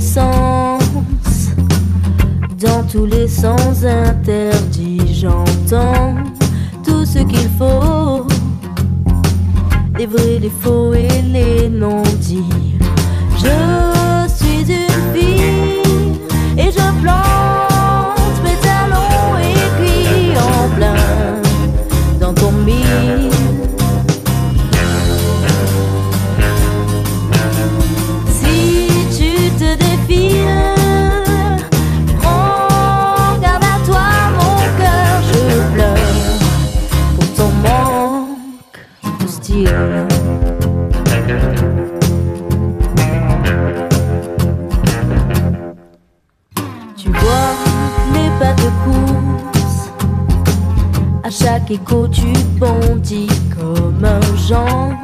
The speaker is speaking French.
sens, dans tous les sens interdits, j'entends tout ce qu'il faut, les vrais, les faux et Tu vois mes pas de course, à chaque écho tu bondis comme un genre